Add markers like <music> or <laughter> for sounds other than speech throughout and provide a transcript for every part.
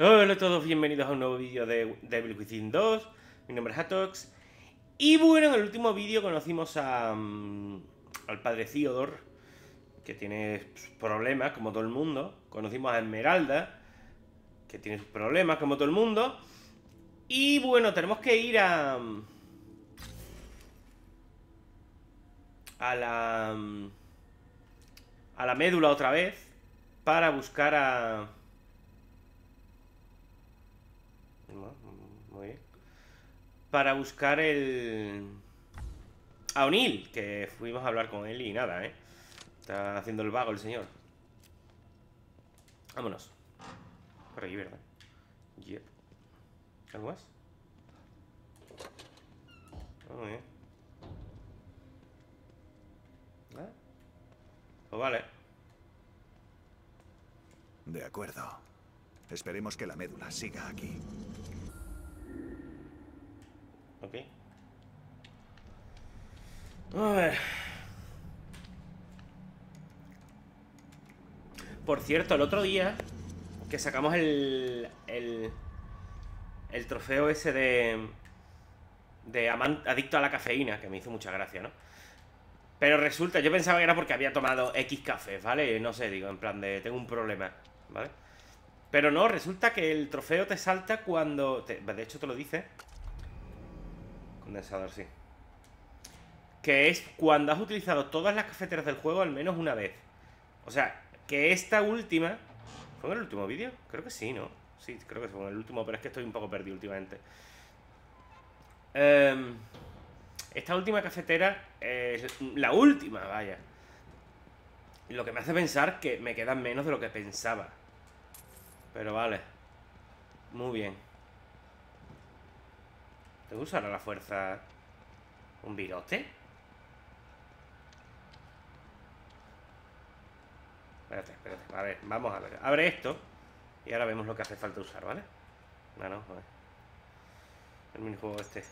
Hola a todos, bienvenidos a un nuevo vídeo de Devil Within 2 Mi nombre es Atox. Y bueno, en el último vídeo conocimos a, mm, al padre Theodore Que tiene problemas, como todo el mundo. Conocimos a Esmeralda Que tiene sus problemas, como todo el mundo. Y bueno, tenemos que ir a... Mm, a la... Mm, a la médula otra vez Para buscar a... Muy bien. Para buscar el... A O'Neill, que fuimos a hablar con él y nada, ¿eh? Está haciendo el vago el señor. Vámonos. Por ahí, ¿verdad? ¿Algo más? Bien. ¿Ah? Pues vale. De acuerdo. Esperemos que la médula siga aquí. Ok. A ver. Por cierto, el otro día que sacamos el, el, el trofeo ese de, de adicto a la cafeína, que me hizo mucha gracia, ¿no? Pero resulta, yo pensaba que era porque había tomado X café, ¿vale? No sé, digo, en plan de, tengo un problema, ¿vale? Pero no, resulta que el trofeo te salta cuando... de hecho te lo dice. Condensador, sí. Que es cuando has utilizado todas las cafeteras del juego al menos una vez. O sea, que esta última... ¿Fue en el último vídeo? Creo que sí, ¿no? Sí, creo que fue en el último, pero es que estoy un poco perdido últimamente. Em, esta última cafetera es la última, vaya. Lo que me hace pensar que me quedan menos de lo que pensaba. Pero vale. Muy bien. ¿Tengo que usar la fuerza un virote? Espérate, espérate. A ver, vamos a ver. Abre esto y ahora vemos lo que hace falta usar, ¿vale? Bueno, a ver. El minijuego este.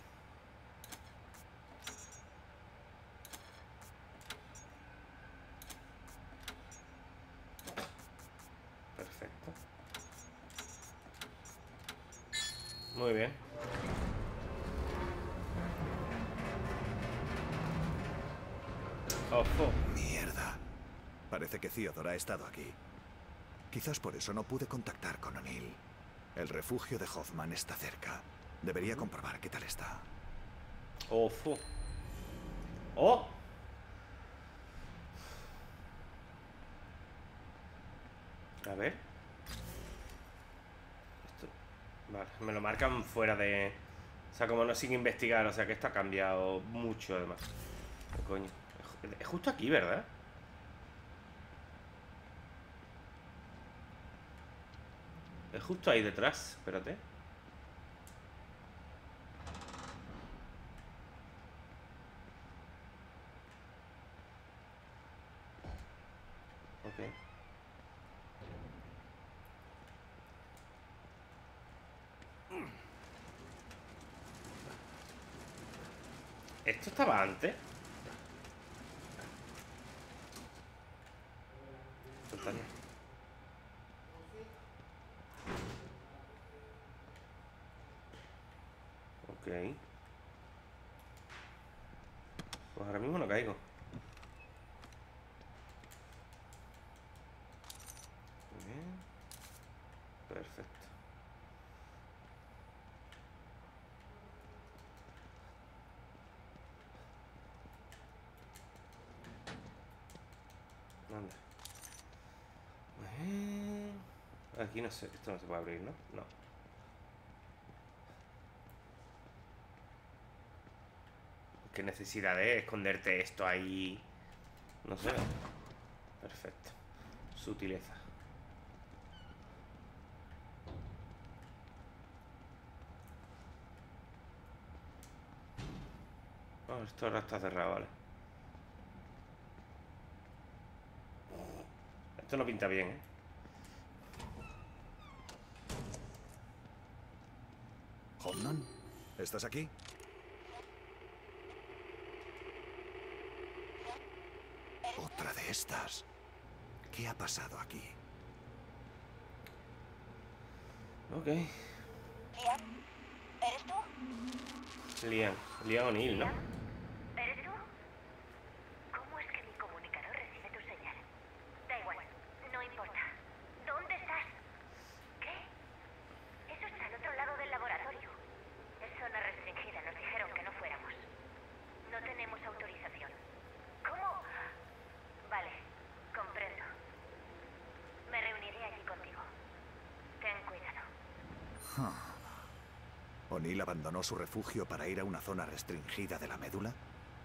Muy bien. Ojo. Mierda. Parece que Theodore ha estado aquí. Quizás por eso no pude contactar con O'Neill. El refugio de Hoffman está cerca. Debería comprobar qué tal está. Ojo. ¡Oh! A ver. Vale, me lo marcan fuera de... O sea, como no sin investigar, o sea que esto ha cambiado mucho además. coño? Es justo aquí, ¿verdad? Es justo ahí detrás, espérate. ¿Esto estaba antes? Ok. Pues ahora mismo no caigo. Bien. Perfecto. Aquí no sé, esto no se puede abrir, ¿no? No. ¿Qué necesidad de esconderte esto ahí? No sé. Perfecto. Sutileza. Esto ahora está cerrado, vale. Esto no pinta bien, ¿eh? Homnan, ¿estás aquí? Otra de estas. ¿Qué ha pasado aquí? Ok. Liam, ¿eres tú? Liam. Liam O'Neill, ¿no? ¿Eres tú? ¿Cómo es que mi comunicador recibe tu señal? Da igual, no importa. ¿Dónde estás? ¿Qué? Eso está al otro lado del laboratorio. Es zona restringida, nos dijeron que no fuéramos. No tenemos autorización. ¿Cómo? Vale, comprendo. Me reuniré allí contigo. Ten cuidado. ¿O'Neill abandonó su refugio para ir a una zona restringida de la médula?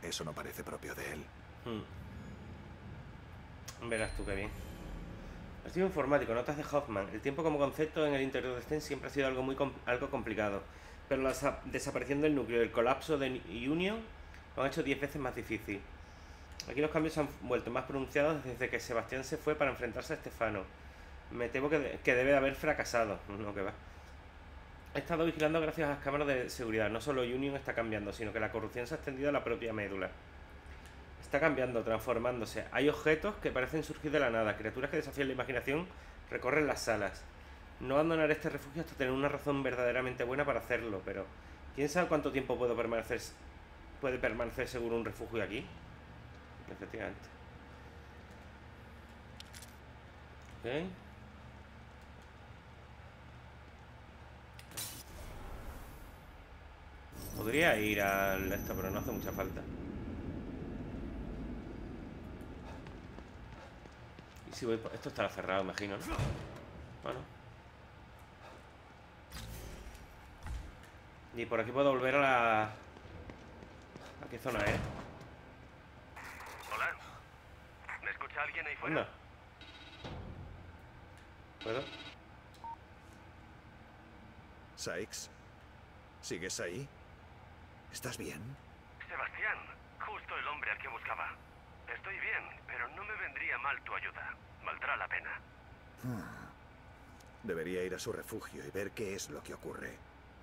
Eso no parece propio de él. Hmm. Verás tú qué bien. Archivo informático, notas de Hoffman. El tiempo como concepto en el interior de Sten siempre ha sido algo muy com- algo complicado. Pero la desa- desaparición del núcleo y el colapso de Ni- Union lo han hecho 10 veces más difícil. Aquí los cambios se han vuelto más pronunciados desde que Sebastián se fue para enfrentarse a Estefano. Me temo que, que debe de haber fracasado. No, que va. He estado vigilando gracias a las cámaras de seguridad. No solo Union está cambiando, sino que la corrupción se ha extendido a la propia médula. Está cambiando, transformándose. Hay objetos que parecen surgir de la nada, criaturas que desafían la imaginación recorren las salas. No abandonaré este refugio hasta tener una razón verdaderamente buena para hacerlo, pero ¿quién sabe cuánto tiempo puedo permanecer puede permanecer seguro un refugio aquí? Efectivamente. Ok. Podría ir al esto, pero no hace mucha falta. Y si voy por... Esto estará cerrado, imagino, ¿no? Bueno. Y por aquí puedo volver a la... ¿A qué zona es? Hola. ¿Me escucha alguien ahí fuera? Anda. ¿Puedo? Sykes, ¿sigues ahí? ¿Estás bien? Sebastián, justo el hombre al que buscaba. Estoy bien, pero no me vendría mal tu ayuda. Valdrá la pena. Debería ir a su refugio y ver qué es lo que ocurre.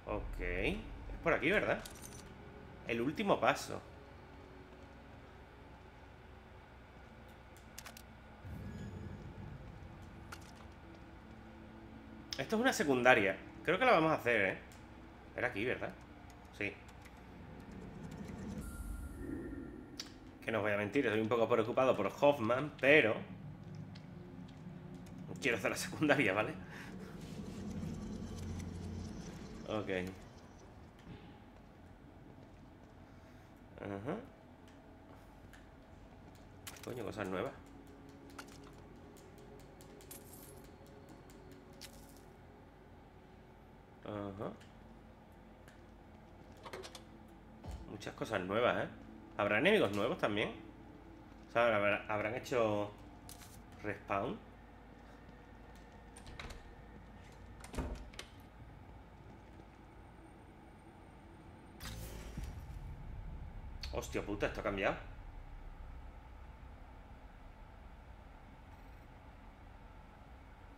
Ok. Es por aquí, ¿verdad? El último paso. Esto es una secundaria. Creo que la vamos a hacer, ¿eh? Era aquí, ¿verdad? Sí. Que no os voy a mentir, estoy un poco preocupado por Hoffman, pero... Quiero hacer la secundaria, ¿vale? Ok. Ajá. Coño, cosas nuevas. Ajá. Muchas cosas nuevas, ¿eh? ¿Habrá enemigos nuevos también? O sea, ¿habrá- ¿habrán hecho respawn? Hostia puta, esto ha cambiado.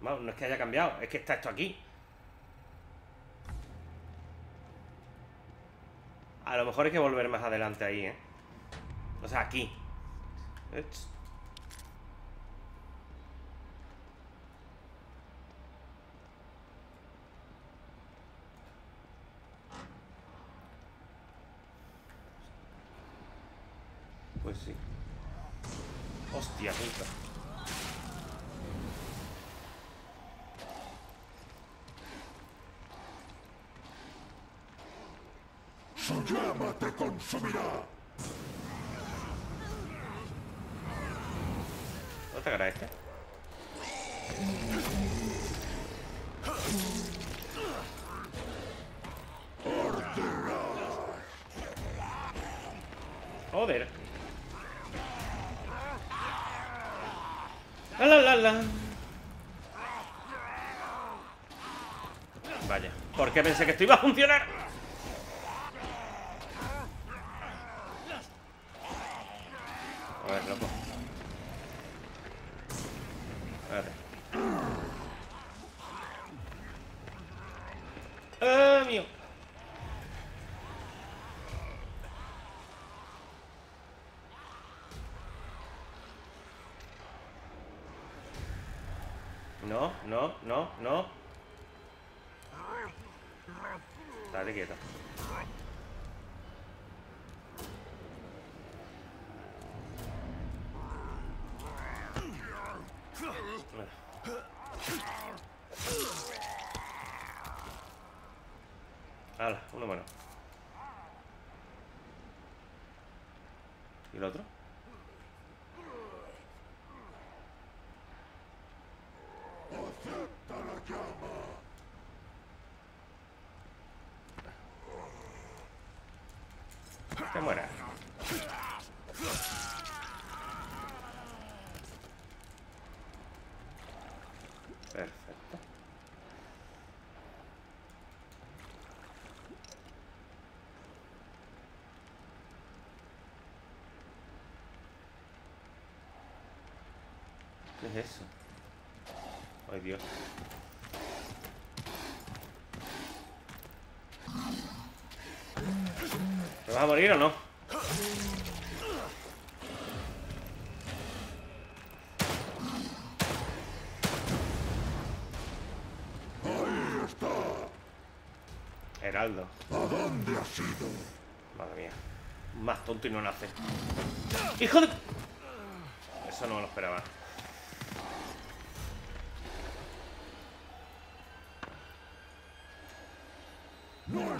No es que haya cambiado, es que está esto aquí. A lo mejor hay que volver más adelante ahí, ¿eh? O sea, aquí. Pues sí. Hostia puta. Su llama te consumirá. ¿Dónde atacará este? Joder. La la la la. Vaya, ¿por qué pensé que esto iba a funcionar? A ver, loco. Espérate. ¡Ah, mío! No, no, no, no. Estate quieto. Hala, uno menos. ¿Y el otro? Que muera. Perfecto. ¿Qué es eso? Ay, Dios. ¿Te vas a morir o no? Heraldo. ¿A dónde has ido? Madre mía. Más tonto y no nace. ¡Hijo de...! Eso no me lo esperaba.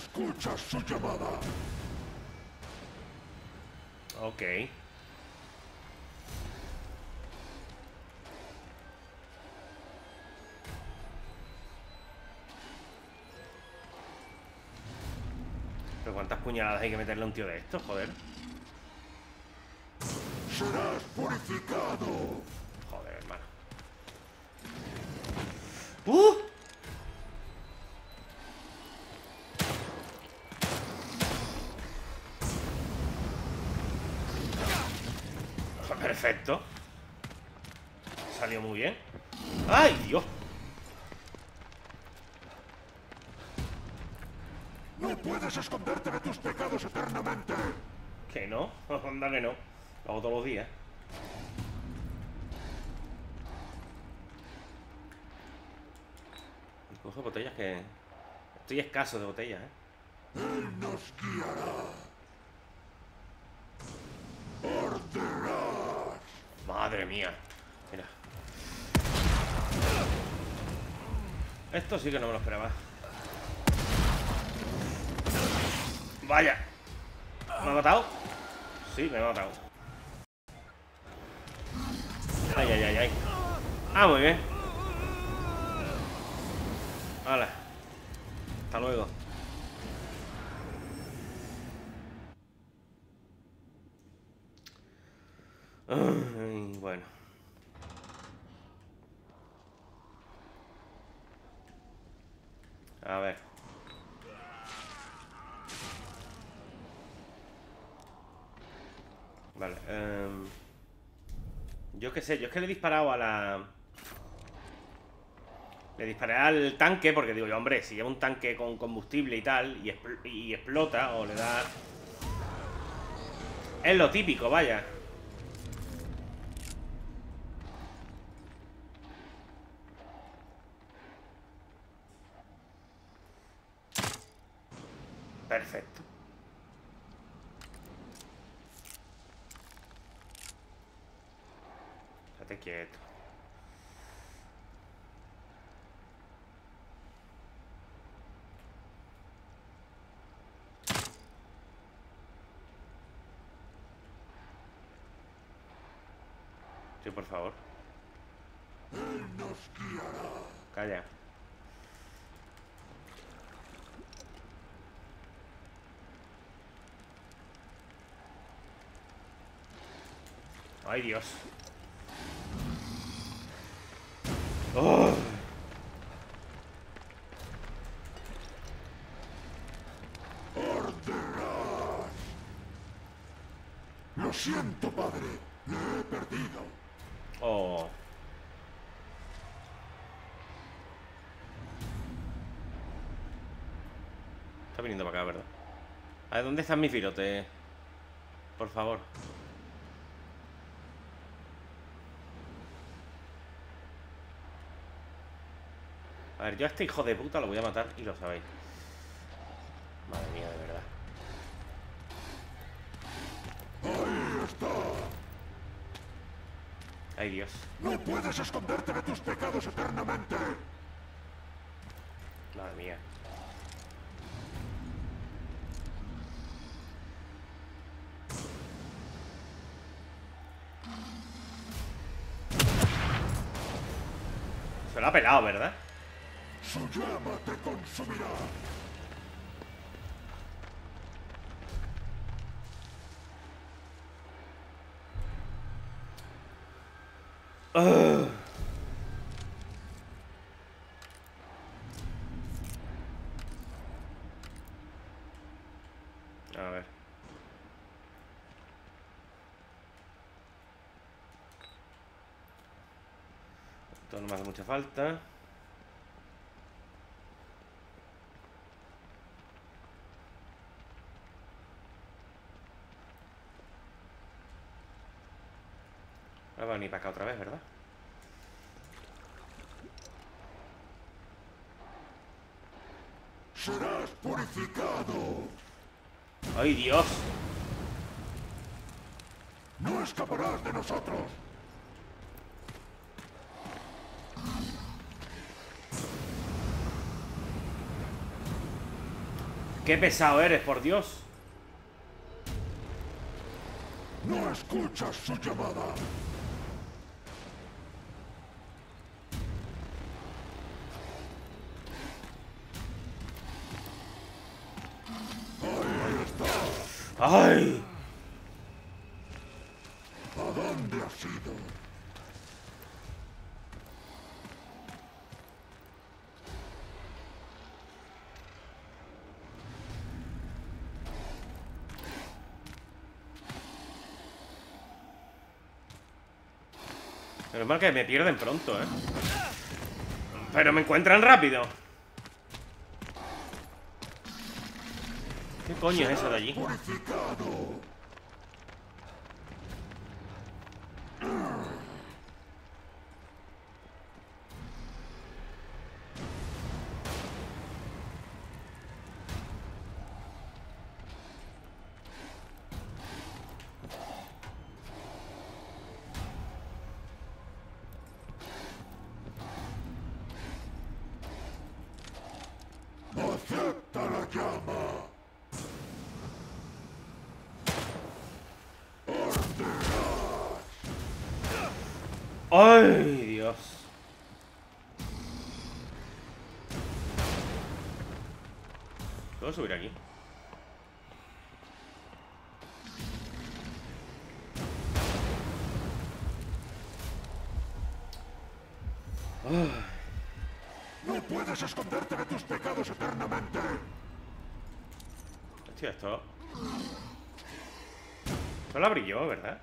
No escuchas su llamada. Ok. Pero cuántas puñaladas hay que meterle a un tío de estos, joder. Serás purificado. Joder, hermano. ¡Uh! Perfecto. Salió muy bien. ¡Ay, Dios! No puedes esconderte de tus pecados eternamente. Que no, <laughs> anda que no. Lo hago todos los días. Coge botellas que... Estoy escaso de botellas, ¿eh? Él nos guiará. Madre mía. Mira. Esto sí que no me lo esperaba. Vaya. ¿Me ha matado? Sí, me ha matado. Ay, ay, ay, ay. Ah, muy bien. Hola. Hasta luego. Bueno. A ver. Vale. em, yo qué sé, yo es que le he disparado a la... Le disparé al tanque porque digo yo, hombre, si lleva un tanque con combustible y tal y explota o le da... Es lo típico, vaya. Perfecto. Estate quieto. Por favor. Calla. Ay, Dios. ¡Oh! Arderás. Lo siento, padre. Le he perdido. Oh. Está viniendo para acá, ¿verdad? A ver, ¿dónde están mis virotes? Por favor. A ver, yo a este hijo de puta lo voy a matar y lo sabéis. Madre mía, de verdad. Ahí está. Ay, Dios. No puedes esconderte de tus pecados eternamente. Madre mía. Pelado, ¿verdad? Su llama te consumirá. A ver. Esto no me hace mucha falta. No va a venir para acá otra vez, ¿verdad? Serás purificado. ¡Ay, Dios! No escaparás de nosotros. ¡Qué pesado eres, por Dios! No escuchas su llamada. Ahí está. ¡Ay! ¿A dónde has ido? Menos que me pierden pronto, ¿eh? Pero me encuentran rápido. ¿Qué coño es eso de allí? Purificado. Acepta la llama. ¡Ay, Dios! ¿Puedo subir aquí? No puedes esconderte de tus pecados eternamente. Hostia, esto... Esto lo abrí yo, ¿verdad?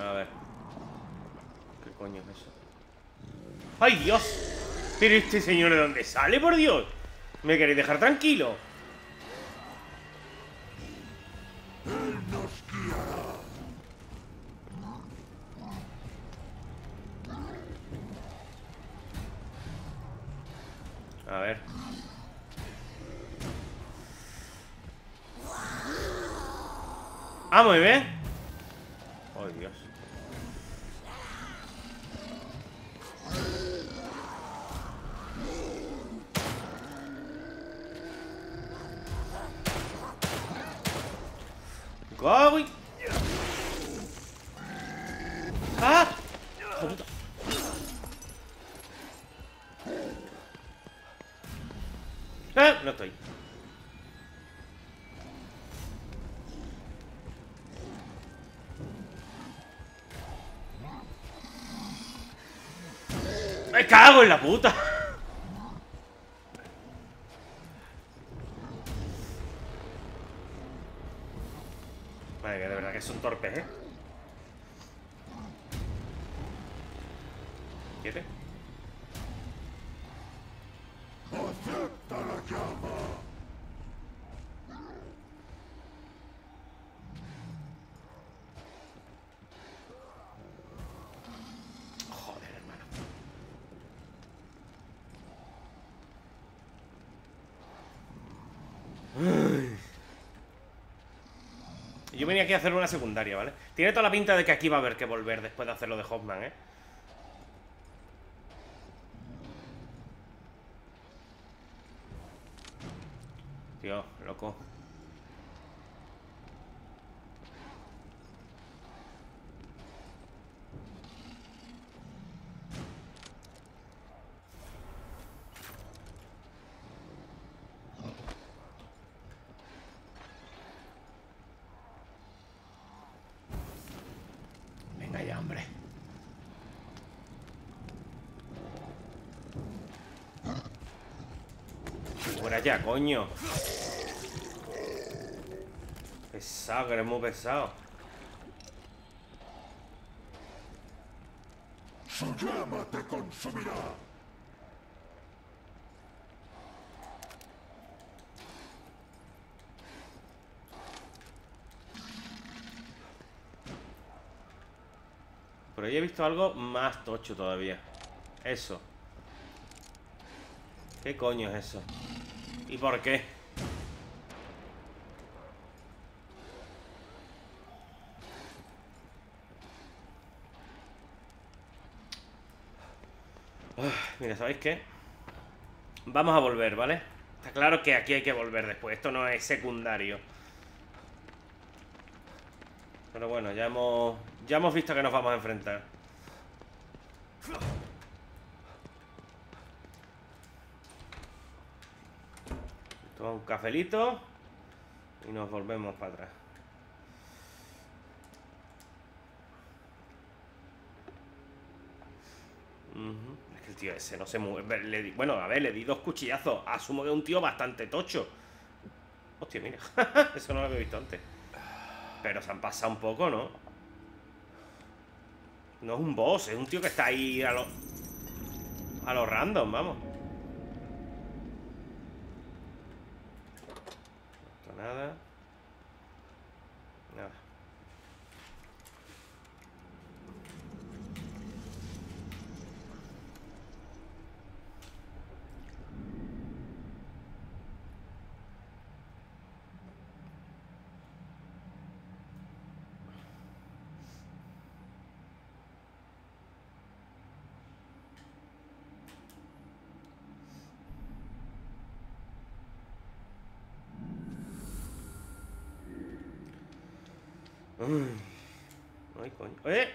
A ver. ¿Qué coño es eso? ¡Ay, Dios! ¿Pero este señor de dónde sale, por Dios? ¿Me queréis dejar tranquilo? A ver. Ah, muy bien. Cago en la puta! Madre mía, de verdad que son torpes, ¿eh? ¿Quiere? Acepta la llama. Venía aquí a hacer una secundaria, ¿vale? Tiene toda la pinta de que aquí va a haber que volver después de hacerlo de Hoffman, ¿eh? Tío, loco. Venga ya, hombre. Fuera ya, coño. Pesado, que eres muy pesado. Su llama te consumirá. Por ahí he visto algo más tocho todavía. Eso. ¿Qué coño es eso? ¿Y por qué? Ah, Mira, ¿sabéis qué? Vamos a volver, ¿vale? Está claro que aquí hay que volver después. Esto no es secundario. Pero bueno, ya hemos. Ya hemos visto que nos vamos a enfrentar. Un cafelito. Y nos volvemos para atrás. Es que el tío ese no se mueve. Le di- Bueno, a ver, le di dos cuchillazos. Asumo que es un tío bastante tocho. Hostia, mira. <laughs> Eso no lo había visto antes. Pero se han pasado un poco, ¿no? No es un boss, es un tío que está ahí a lo. A lo random, vamos. Esto nada. Nada. Mm. Ay, coño. ¡Eh!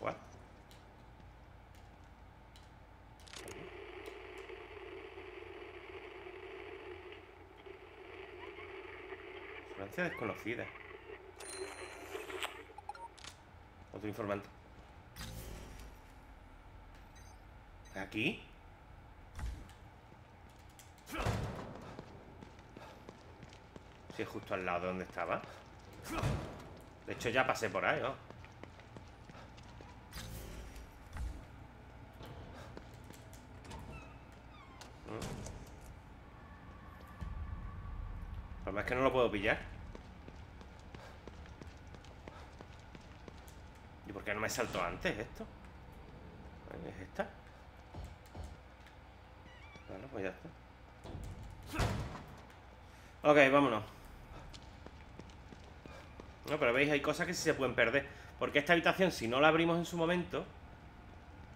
What? Francia desconocida. Otro informante. ¿Aquí? Justo al lado de donde estaba. De hecho, ya pasé por ahí, ¿no? El problema es que no lo puedo pillar. ¿Y por qué no me saltó antes esto? ¿Es esta? Bueno, pues ya está. Ok, vámonos. No, pero veis, hay cosas que sí se pueden perder. Porque esta habitación, si no la abrimos en su momento,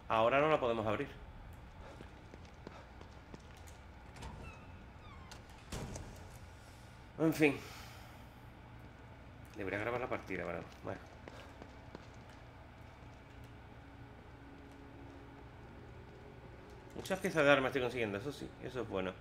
ahora no la podemos abrir. En fin. Debería grabar la partida, pero bueno. Muchas piezas de arma estoy consiguiendo, eso sí, eso es bueno.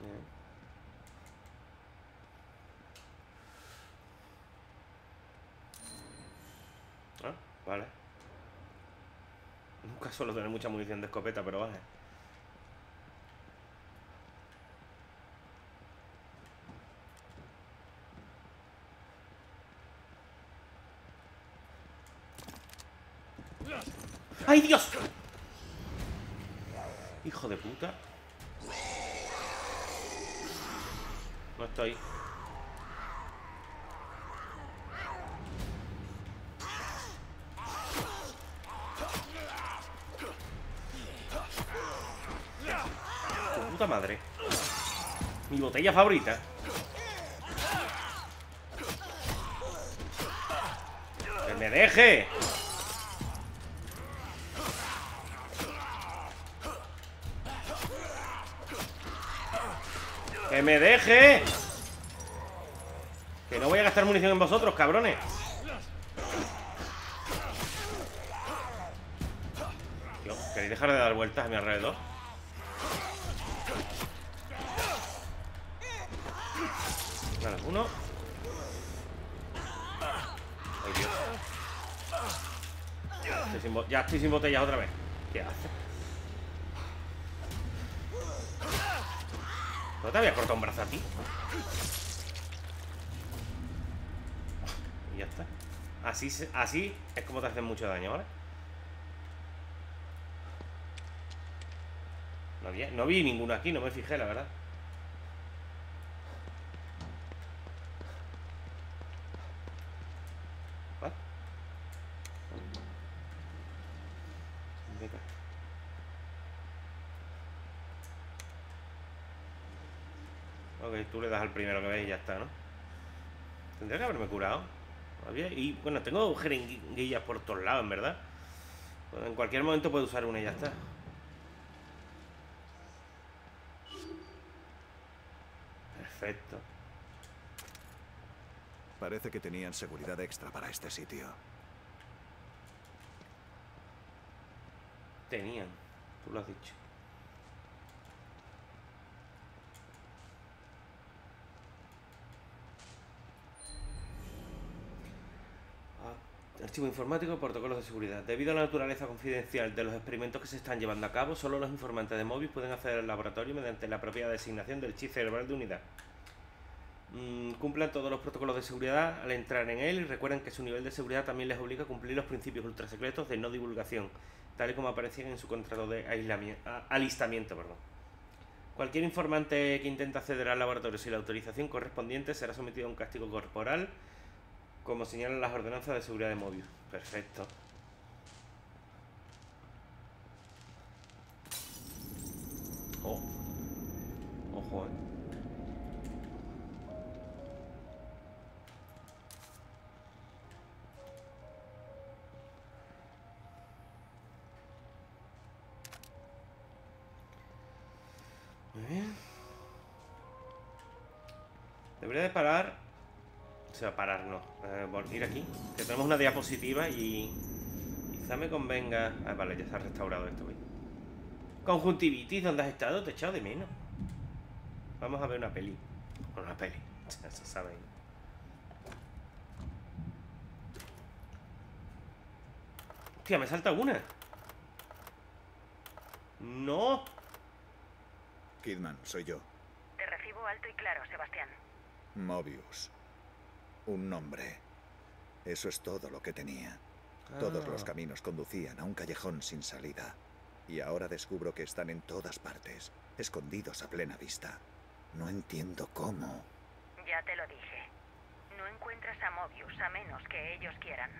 Bien. Ah, vale. Nunca suelo tener mucha munición de escopeta, pero vale. ¡Ay, Dios! Hijo de puta. No estoy. Tu puta madre. Favorita. ¡Que me deje! ¡Que me deje! Que no voy a gastar munición en vosotros, cabrones. ¿queréis dejar de dar vueltas a mi alrededor? Vale, uno. Ay, Dios. Ya estoy sin, ya botellas otra vez. ¿Qué hace? ¿No te había cortado un brazo a ti? Y ya está. Así, así es como te hacen mucho daño, ¿vale? No, había- no vi ninguno aquí, no me fijé, la verdad. ¿What? Venga. Ok, tú le das al primero que ves y ya está, ¿no? Tendría que haberme curado. Y bueno, tengo jeringuillas por todos lados, en verdad. Bueno, en cualquier momento puedo usar una y ya está. Perfecto. Parece que tenían seguridad extra para este sitio. Tenían. Tú lo has dicho. Ah, Archivo informático, protocolos de seguridad. Debido a la naturaleza confidencial de los experimentos que se están llevando a cabo, solo los informantes de Mobius pueden acceder al laboratorio mediante la propia designación del chip cerebral de unidad. Mm, cumplan todos los protocolos de seguridad al entrar en él y recuerden que su nivel de seguridad también les obliga a cumplir los principios ultrasecretos de no divulgación, tal y como aparecían en su contrato de alistamiento. Perdón. Cualquier informante que intente acceder al laboratorio sin la autorización correspondiente será sometido a un castigo corporal, como señalan las ordenanzas de seguridad de Mobius. Perfecto. Oh. Ojo, eh. Muy. Debería de parar. O sea, parar no. Eh, ir aquí. Que tenemos una diapositiva y. Quizá me convenga. Ah, vale, ya se ha restaurado esto. Conjuntivitis, ¿dónde has estado? Te he echado de menos. Vamos a ver una peli. Bueno, una peli. <laughs> Ya se sabe. Hostia, me salta una. No. Kidman, soy yo. Te recibo alto y claro, Sebastián. Mobius. Un nombre. Eso es todo lo que tenía. Todos los Ah. caminos conducían a un callejón sin salida. Y ahora descubro que están en todas partes, escondidos a plena vista. No entiendo cómo. Ya te lo dije. No encuentras a Mobius a menos que ellos quieran.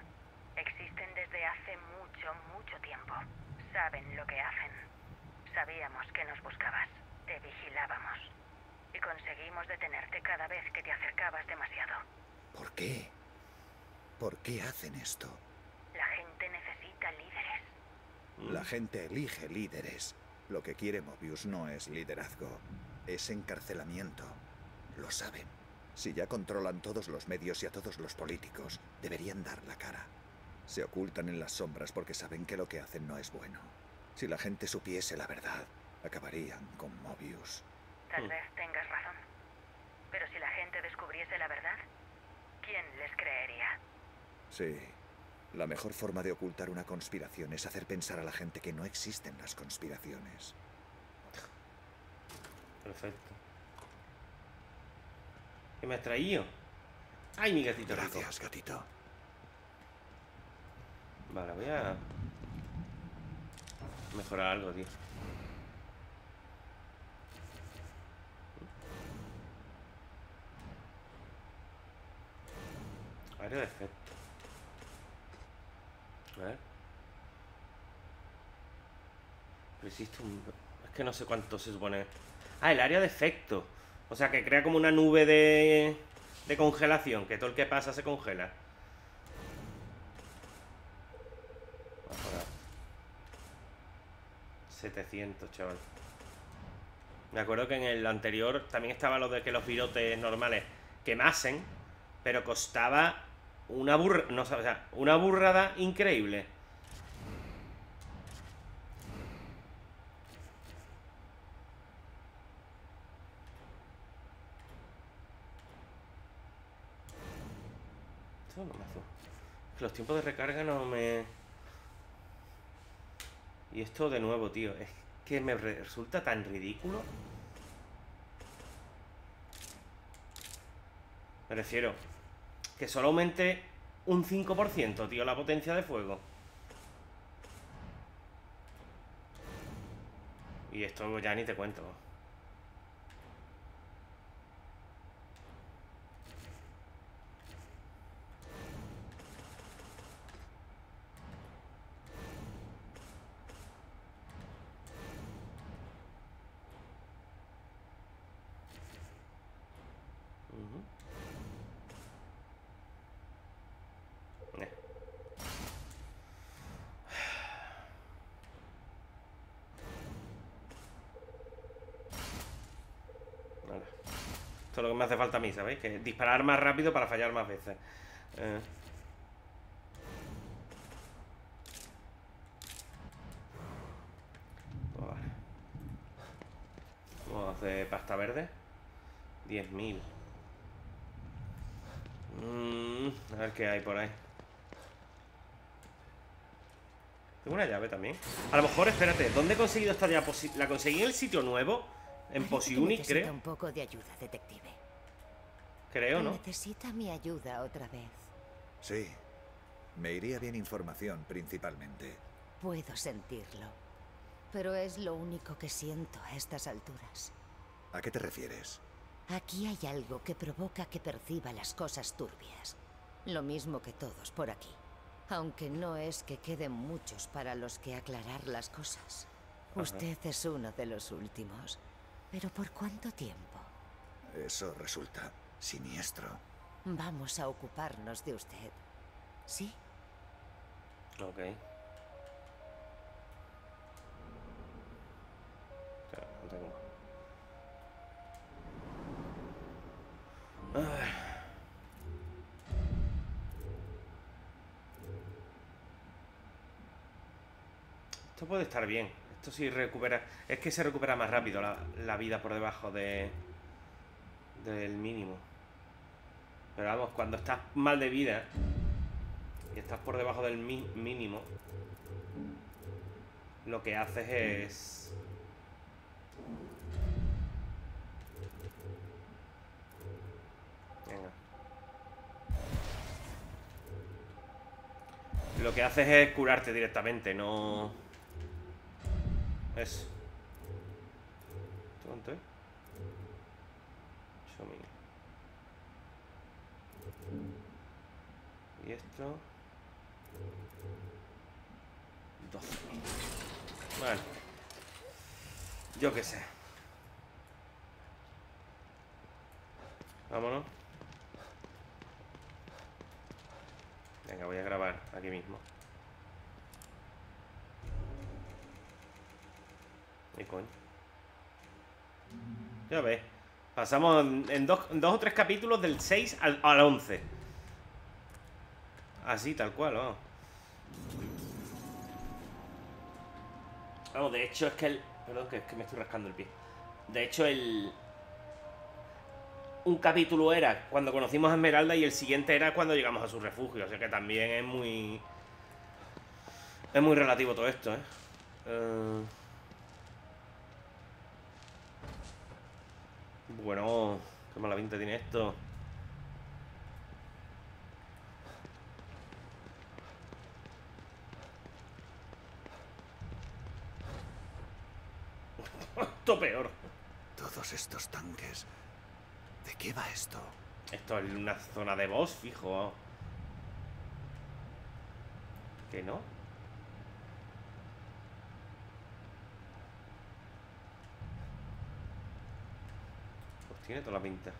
Existen desde hace mucho, mucho tiempo. Saben lo que hacen. Sabíamos que nos buscabas. Te vigilábamos. Y conseguimos detenerte cada vez que te acercabas demasiado. ¿Por qué? ¿Por qué hacen esto? La gente necesita líderes. La gente elige líderes. Lo que quiere Mobius no es liderazgo, es encarcelamiento. Lo saben. Si ya controlan todos los medios y a todos los políticos, deberían dar la cara. Se ocultan en las sombras porque saben que lo que hacen no es bueno. Si la gente supiese la verdad, acabarían con Mobius. Tal Hmm. vez tengas razón. Pero si la gente descubriese la verdad, ¿quién les creería? Sí. La mejor forma de ocultar una conspiración es hacer pensar a la gente que no existen las conspiraciones. Perfecto. ¿Qué me has traído? ¡Ay, mi gatito rico! Gracias, gatito. Vale, voy a... Mejorar algo, tío. Área de efecto. A ver. Resiste un... Es que no sé cuánto se supone. Ah, el área de efecto. O sea, que crea como una nube de... De congelación, que todo el que pasa se congela. Ahora. 700, chaval. Me acuerdo que en el anterior también estaba lo de que los virotes normales quemasen, pero costaba una burra, no, o sea, una burrada increíble. Esto no me los tiempos de recarga no me... Y esto de nuevo, tío, es que me re- resulta tan ridículo. Me refiero que solo aumente un 5%, tío, la potencia de fuego. Y esto ya ni te cuento. Lo que me hace falta a mí, ¿sabéis? Que disparar más rápido para fallar más veces. Eh. Vale. Vamos a hacer pasta verde. 10.000. Mm, a ver qué hay por ahí. Tengo una llave también. A lo mejor, espérate, ¿dónde he conseguido esta diapositiva? ¿La conseguí en el sitio nuevo? En Posiuni, creo. un poco de ayuda, detective. Creo, ¿no? Necesita mi ayuda otra vez. Sí. Me iría bien información, principalmente. Puedo sentirlo. Pero es lo único que siento a estas alturas. ¿A qué te refieres? Aquí hay algo que provoca que perciba las cosas turbias. Lo mismo que todos por aquí. Aunque no es que queden muchos para los que aclarar las cosas. Usted es uno de los últimos. ¿Pero por cuánto tiempo? Eso resulta siniestro. Vamos a ocuparnos de usted. ¿Sí? Ok. Esto puede estar bien. Esto sí recupera. Es que se recupera más rápido la, la vida por debajo de. Del mínimo. Pero vamos, cuando estás mal de vida y estás por debajo del mínimo, lo que haces es... Venga. Lo que haces es curarte directamente, no... Eso. ¿Esto cuánto es? 8000. Y esto... 12.000. Vale. Yo qué sé. Vámonos. Venga, voy a grabar aquí mismo. ¿Y? Ya ves. Pasamos en, dos, o tres capítulos del 6 al, al 11. Así, tal cual, vamos. Vamos, de hecho es que el... Perdón, que es que me estoy rascando el pie. De hecho, el... Un capítulo era cuando conocimos a Esmeralda y el siguiente era cuando llegamos a su refugio. O sea que también es muy... Es muy relativo todo esto, ¿eh? Eh, Bueno, qué mala pinta tiene esto. peor. Todos estos tanques. ¿De qué va esto? Esto es una zona de boss, fijo. ¿Que no? Tiene toda la pinta.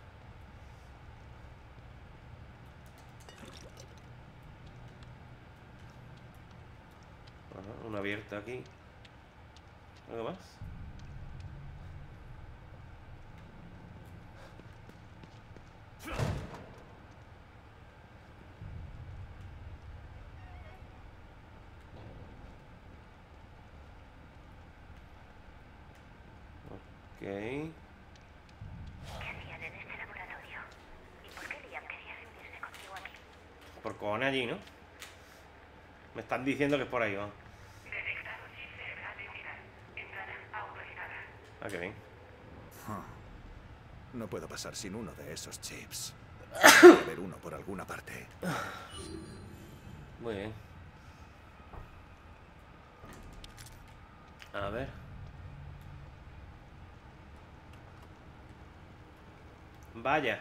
Ajá, una abierta aquí. ¿Algo más? Ok. ¿Qué hacían en este laboratorio? ¿Y por qué Liam quería reunirse contigo aquí? Cojones allí, ¿no? Me están diciendo que es por ahí, va. Detectado chip cerebral terminal. Entrada autorizada. Ah, qué bien. No puedo pasar sin uno de esos chips. <coughs> Debe haber uno por alguna parte. Muy bien. A ver. Vaya.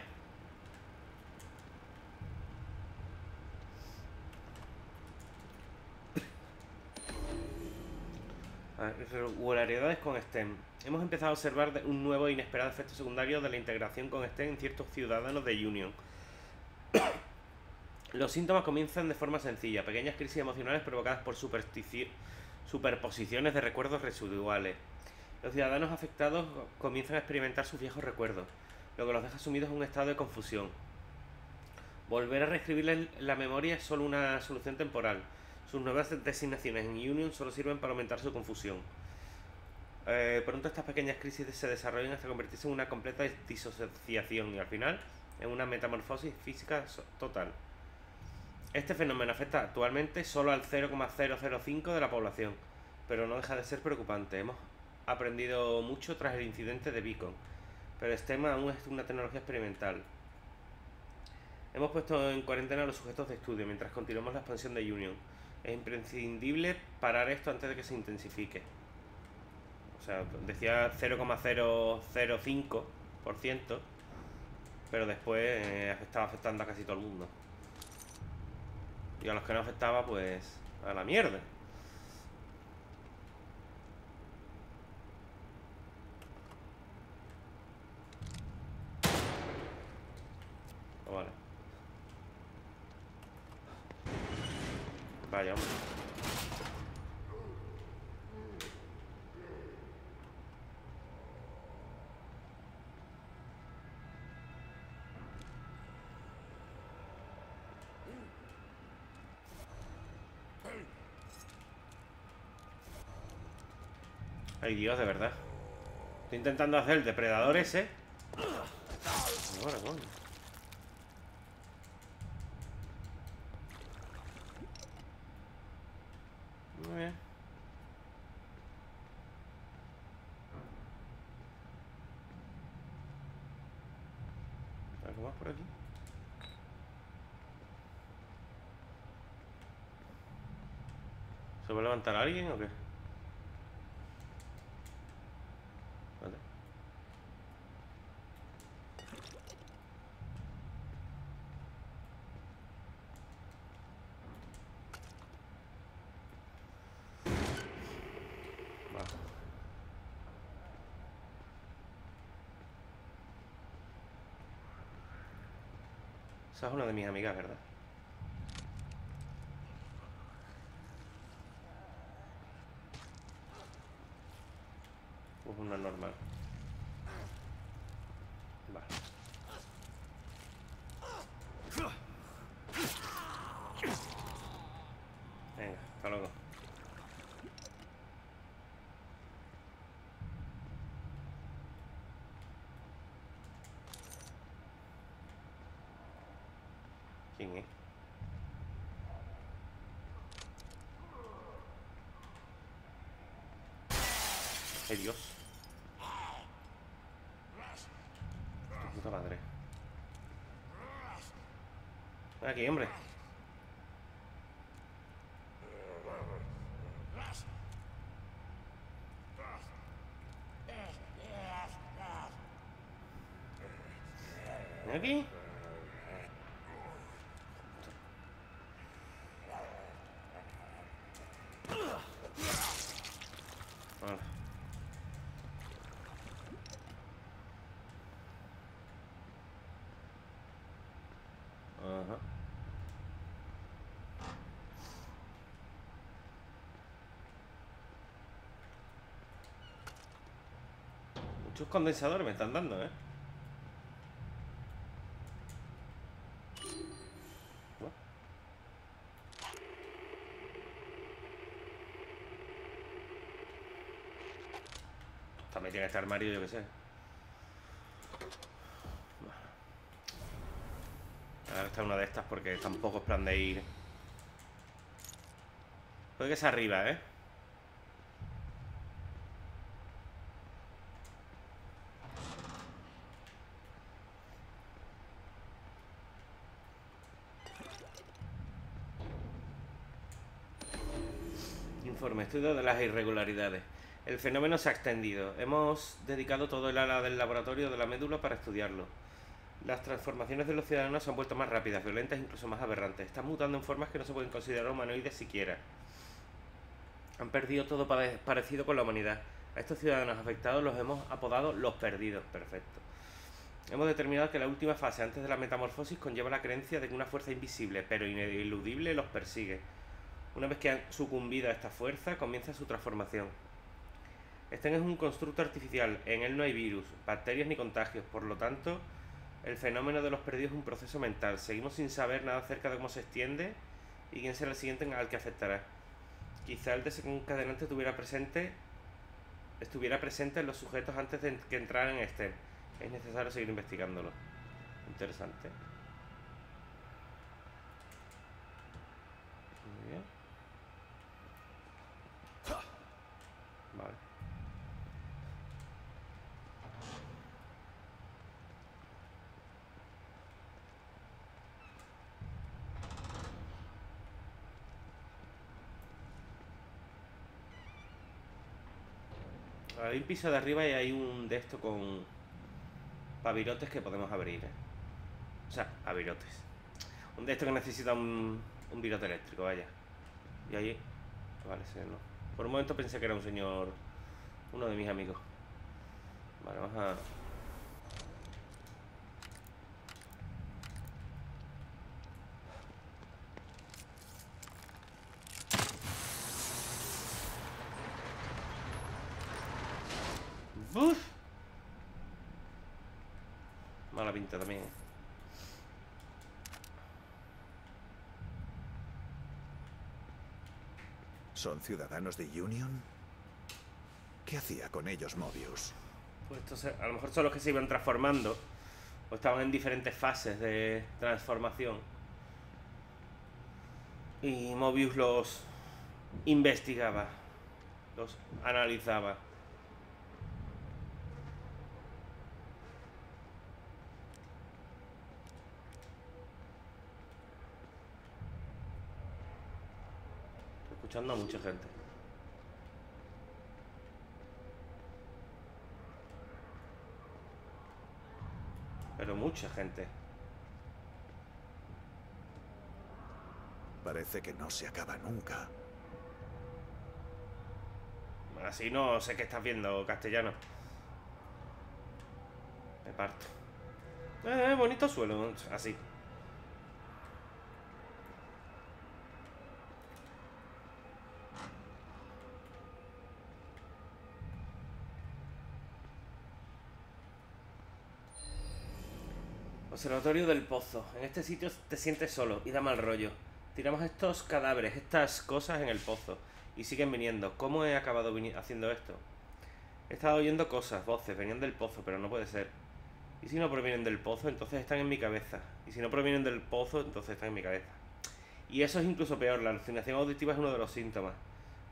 Irregularidades con STEM. Hemos empezado a observar un nuevo e inesperado efecto secundario de la integración con STEM en ciertos ciudadanos de Union. <coughs> Los síntomas comienzan de forma sencilla, pequeñas crisis emocionales provocadas por superposiciones de recuerdos residuales. Los ciudadanos afectados comienzan a experimentar sus viejos recuerdos, lo que los deja sumidos en un estado de confusión. Volver a reescribirles la memoria es solo una solución temporal. Sus nuevas designaciones en Union solo sirven para aumentar su confusión. Eh, pronto estas pequeñas crisis se desarrollan hasta convertirse en una completa disociación y al final en una metamorfosis física total. Este fenómeno afecta actualmente solo al 0,005 de la población, pero no deja de ser preocupante. Hemos aprendido mucho tras el incidente de Beacon, pero STEM aún es una tecnología experimental. Hemos puesto en cuarentena a los sujetos de estudio mientras continuamos la expansión de Union. Es imprescindible parar esto antes de que se intensifique. O sea, decía 0,005%, pero después eh, estaba afectando a casi todo el mundo. Y a los que no afectaba, pues a la mierda. Oh, Vale. Vaya, hombre. Ay, Dios, de verdad. Estoy intentando hacer el depredador ese. Ahora, coño. Muy bien. ¿Algo más por aquí? ¿Se va a levantar alguien o qué? Vale. Va. Es una de mis amigas, ¿verdad? Pues una normal. Vale. Venga, hasta luego. ¿Quién es? ¡Ay, Dios! Tu puta madre. Ven aquí, hombre. Ven aquí. Muchos condensadores me están dando, ¿eh? Buah. También tiene este armario, yo que sé. Ahora está una de estas porque tampoco es plan de ir. Puede que sea arriba, ¿eh? De las irregularidades. El fenómeno se ha extendido. Hemos dedicado todo el ala del laboratorio de la médula para estudiarlo. Las transformaciones de los ciudadanos se han vuelto más rápidas, violentas e incluso más aberrantes. Están mutando en formas que no se pueden considerar humanoides siquiera. Han perdido todo pare- parecido con la humanidad. A estos ciudadanos afectados los hemos apodado los perdidos. Perfecto. Hemos determinado que la última fase antes de la metamorfosis conlleva la creencia de que una fuerza invisible pero ineludible los persigue. Una vez que han sucumbido a esta fuerza, comienza su transformación. Este es un constructo artificial, en él no hay virus, bacterias ni contagios, por lo tanto, el fenómeno de los perdidos es un proceso mental. Seguimos sin saber nada acerca de cómo se extiende y quién será el siguiente al que afectará. Quizá el desencadenante tuviera presente, estuviera presente en los sujetos antes de que entraran en este. Es necesario seguir investigándolo. Interesante. Muy bien. Vale. Hay un piso de arriba y hay un de esto con pavirotes que podemos abrir. ¿eh? O sea, avirotes. Un de estos que necesita un, un virote eléctrico, vaya. Y ahí... Vale, ese no. Por un momento pensé que era un señor... Uno de mis amigos. Vale, vamos a... ¡Buf! Mala pinta también. ¿Son ciudadanos de Union? ¿Qué hacía con ellos Mobius? Pues estos a lo mejor son los que se iban transformando. O estaban en diferentes fases de transformación. Y Mobius los investigaba. Los analizaba. Estoy escuchando a mucha gente. Pero mucha gente. Parece que no se acaba nunca. Así no sé qué estás viendo, castellano. Me parto. Eh, bonito suelo, así. Observatorio del Pozo. En este sitio te sientes solo y da mal rollo. Tiramos estos cadáveres, estas cosas en el pozo. Y siguen viniendo. ¿Cómo he acabado haciendo esto? He estado oyendo cosas, voces, venían del pozo, pero no puede ser. Y si no provienen del pozo, entonces están en mi cabeza. Y si no provienen del pozo, entonces están en mi cabeza. Y eso es incluso peor, la alucinación auditiva es uno de los síntomas.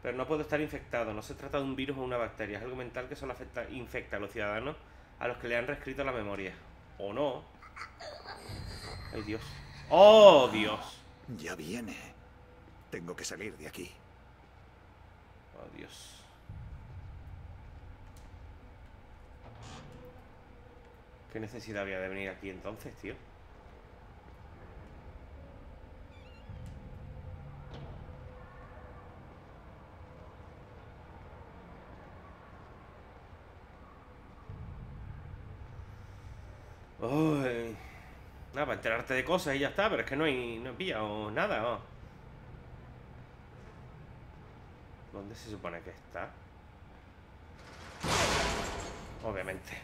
Pero no puedo estar infectado, no se trata de un virus o una bacteria, es algo mental que solo afecta, infecta a los ciudadanos a los que le han reescrito la memoria. O no. Ay Dios. ¡Oh Dios! Ya viene. Tengo que salir de aquí. Oh Dios. ¿Qué necesidad había de venir aquí entonces, tío? Para enterarte de cosas y ya está, pero es que no hay, no he pillado nada. ¿Dónde se supone que está? Obviamente.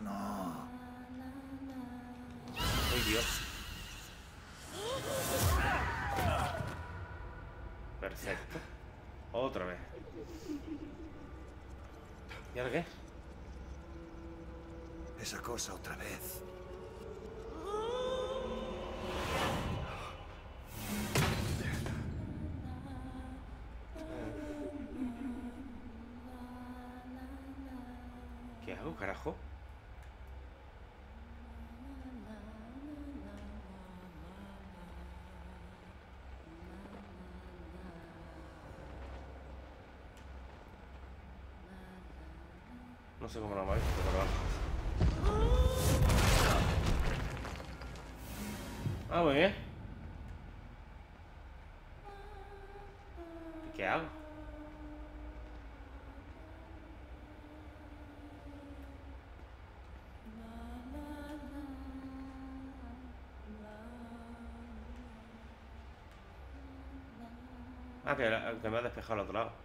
No. Ay, Dios. Perfecto. Otra vez. ¿Y ahora qué? Esa cosa otra vez. ¿Qué hago, carajo? No sé cómo lo hemos visto, pero Bien. ¿Y ¿Qué hago? Ah, que, que me ha despejado al otro lado.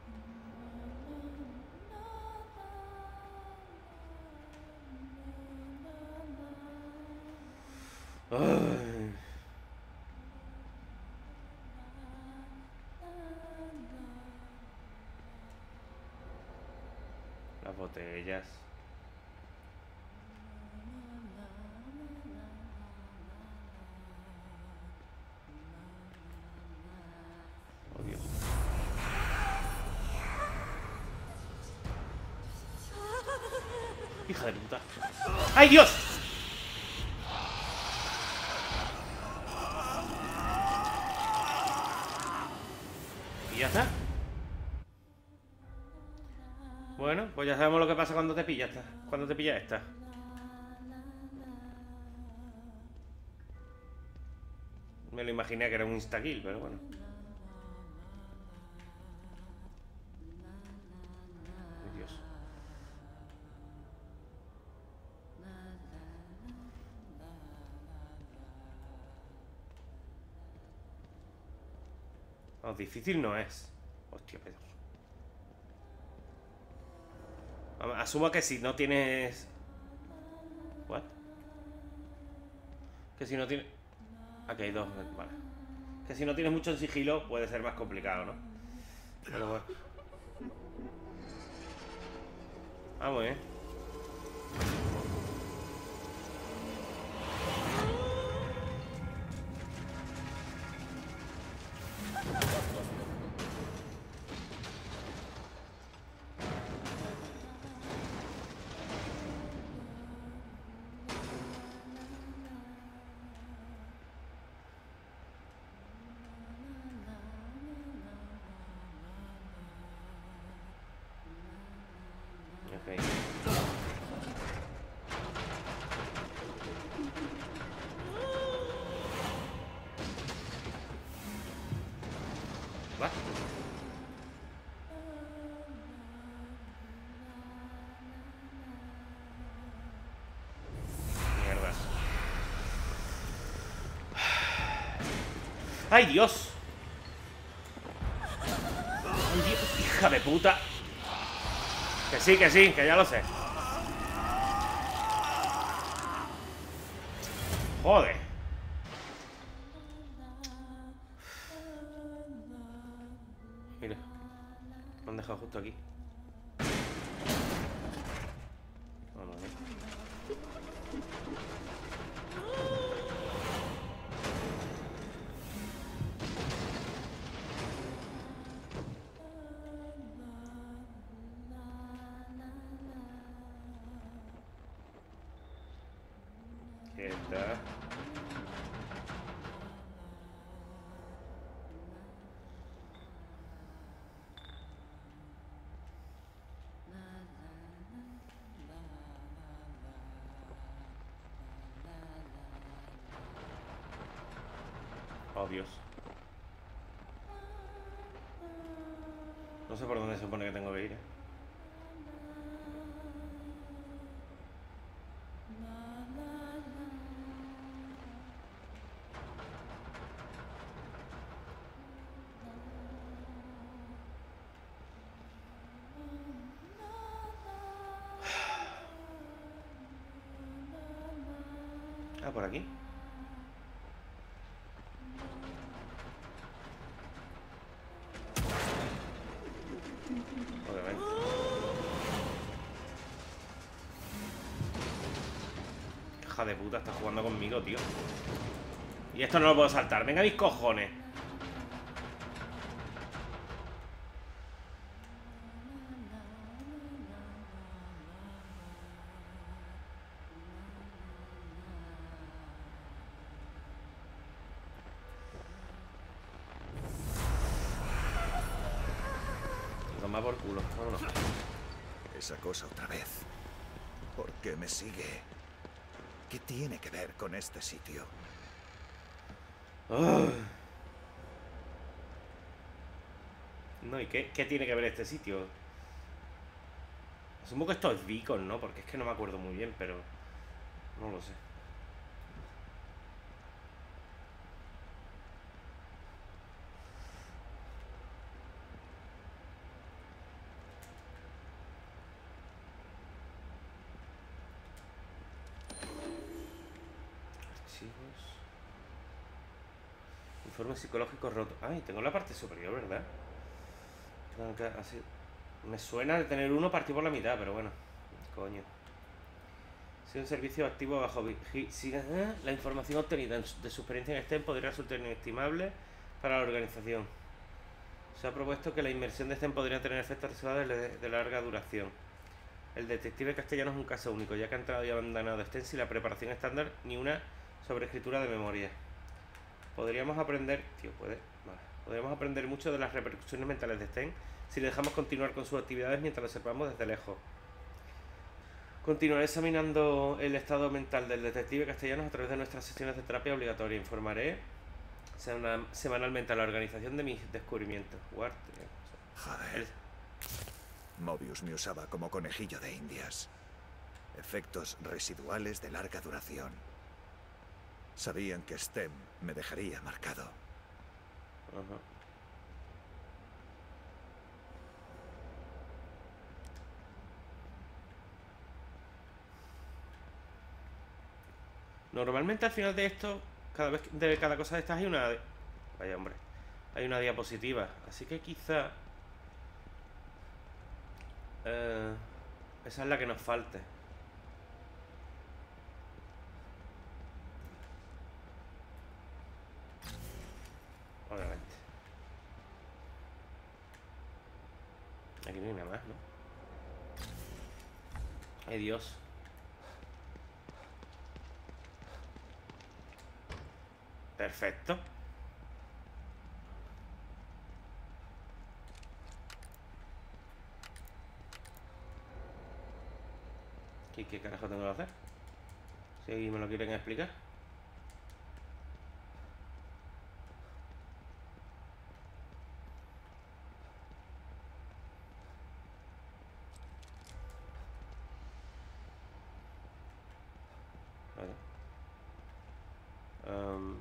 Las botellas. Oh, Dios. Hija de puta. ¡Ay, Dios! Sabemos lo que pasa cuando te pilla esta. Cuando te pilla esta. Me lo imaginé que era un instakill, pero bueno. Dios. No, difícil no es. Hostia, Pedro. Asumo que si no tienes... ¿What? Que si no tienes... Aquí hay dos, vale. Que si no tienes mucho en sigilo puede ser más complicado, ¿no? Pero bueno. Ah, muy bien. ¡Ay, Dios! ¡Ay, Dios! ¡Hija de puta! Que sí, que sí, que ya lo sé. Joder. Mira. Me han dejado justo aquí. Oh, Dios. No sé por dónde se supone que tengo que ir. ¿eh? Ah, por aquí. De puta, está jugando conmigo, tío. Y esto no lo puedo saltar. Venga, mis cojones. Toma por culo. Vámonos. Esa cosa otra vez. ¿Por qué me sigue? ¿Qué tiene que ver con este sitio? No, ¿y qué, qué tiene que ver este sitio? Asumo que esto es Beacon, ¿no? Porque es que no me acuerdo muy bien, pero... No lo sé. Informe psicológico roto. Ay, tengo la parte superior, ¿verdad? Así- Me suena de tener uno partido por la mitad, pero bueno. Coño. Si un servicio activo bajo vigi- si- eh, la información obtenida de su experiencia en STEM podría resultar inestimable para la organización. Se ha propuesto que la inmersión de STEM podría tener efectos reservados de, de larga duración. El detective castellano es un caso único, ya que ha entrado y abandonado STEM sin la preparación estándar ni una sobreescritura de memoria. Podríamos aprender. Tío, puede. Vale. Podríamos aprender mucho de las repercusiones mentales de Sten si le dejamos continuar con sus actividades mientras lo observamos desde lejos. Continuaré examinando el estado mental del detective castellano a través de nuestras sesiones de terapia obligatoria. Informaré sema- semanalmente a la organización de mis descubrimientos. Guard- Joder. el- Mobius me usaba como conejillo de indias. Efectos residuales de larga duración. Sabían que STEM me dejaría marcado. Ajá. Normalmente al final de esto, cada vez de cada cosa de estas hay una... Vaya hombre, hay una diapositiva. Así que quizá... eh, esa es la que nos falte. Obviamente. Aquí no hay nada más, ¿no? Ay, Dios. Perfecto. ¿Qué, carajo tengo que hacer? Si me lo quieren explicar. Vale. Am.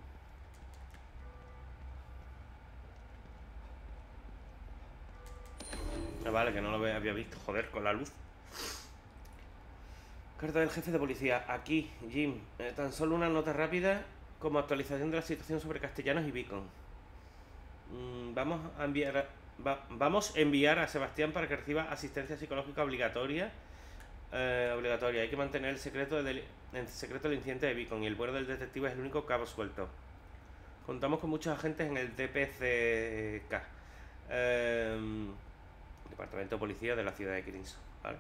Ah, vale, que no lo había visto, joder, con la luz. Carta del jefe de policía. Aquí, Jim. Eh, tan solo una nota rápida como actualización de la situación sobre castellanos y Beacon. Mm, vamos a enviar a, va- vamos a enviar a Sebastián para que reciba asistencia psicológica obligatoria. Eh, obligatoria. Hay que mantener el secreto del, secreto el incidente de Beacon y el vuelo del detective es el único cabo suelto. Contamos con muchos agentes en el DPCK. Em, Departamento de Policía de la ciudad de. ¿vale?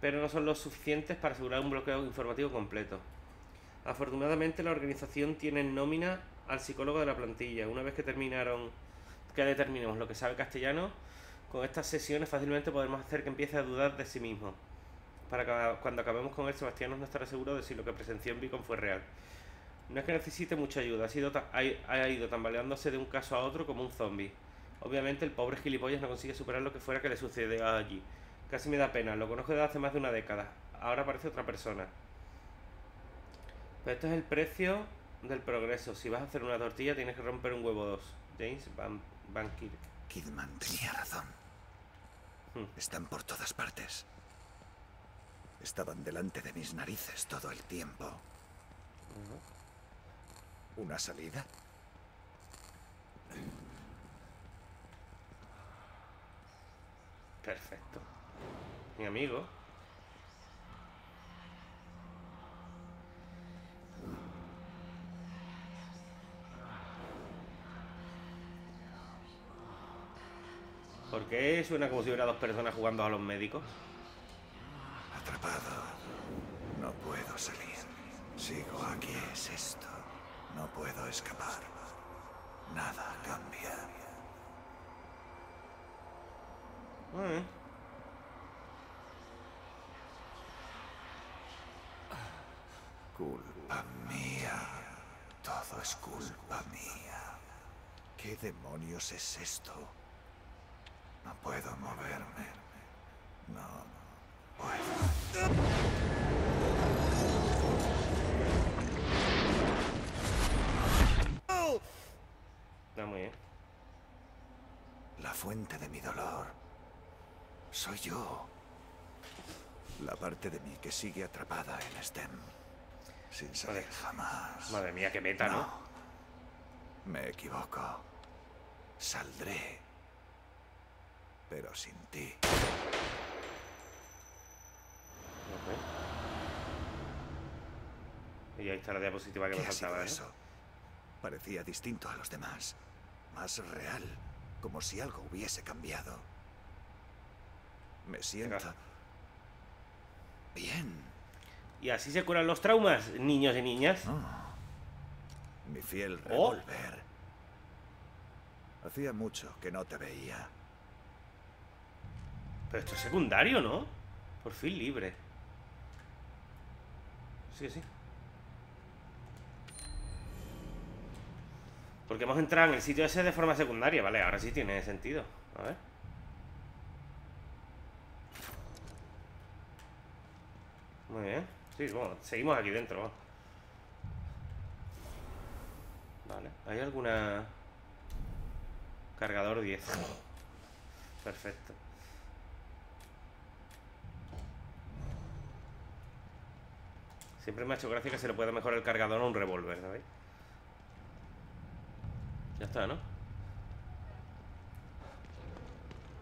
Pero no son los suficientes para asegurar un bloqueo informativo completo. Afortunadamente la organización tiene en nómina al psicólogo de la plantilla. Una vez que terminaron, que determinemos lo que sabe castellano, con estas sesiones fácilmente podemos hacer que empiece a dudar de sí mismo. Para que cuando acabemos con él, Sebastián no estará seguro de si lo que presenció en Beacon fue real. No es que necesite mucha ayuda, ha, sido ha, ha ido tambaleándose de un caso a otro como un zombie. Obviamente el pobre gilipollas no consigue superar lo que fuera que le sucedió allí. Casi me da pena, lo conozco desde hace más de una década. Ahora parece otra persona. Pero este es el precio del progreso. Si vas a hacer una tortilla tienes que romper un huevo dos. James Van, Van Kirk. Kidman tenía razón. Hmm. Están por todas partes. Estaban delante de mis narices todo el tiempo. ¿Una salida? Perfecto. Mi amigo. ¿Por qué suena como si hubiera dos personas jugando a los médicos? Atrapado. No puedo salir. Sigo aquí. ¿Qué es esto? No puedo escapar. Nada cambia. Culpa mía. Todo es culpa mía. ¿Qué demonios es esto? No puedo Está muy bien. La fuente de mi dolor. Soy yo. La parte de mí que sigue atrapada en STEM. Sin salir jamás. Madre mía, qué meta, ¿no? Me equivoco. Saldré. Pero sin ti. Ok. Y ahí está la diapositiva que ¿Qué me faltaba, ¿eh? eso? Parecía distinto a los demás. Más real. Como si algo hubiese cambiado. Me siento... Bien. ¿Y así se curan los traumas, niños y niñas? Mi fiel Oh. revólver. Hacía mucho que no te veía. Pero esto es secundario, ¿no? Por fin libre. Sí, sí. Porque hemos entrado en el sitio ese de forma secundaria, vale, ahora sí tiene sentido. A ver. Muy bien. Sí, bueno, seguimos aquí dentro. va. Vale, ¿hay alguna... Cargador 10. <laughs> Perfecto. Siempre me ha hecho gracia que se le pueda mejorar el cargador a un revólver, ¿sabéis? Ya está, ¿no?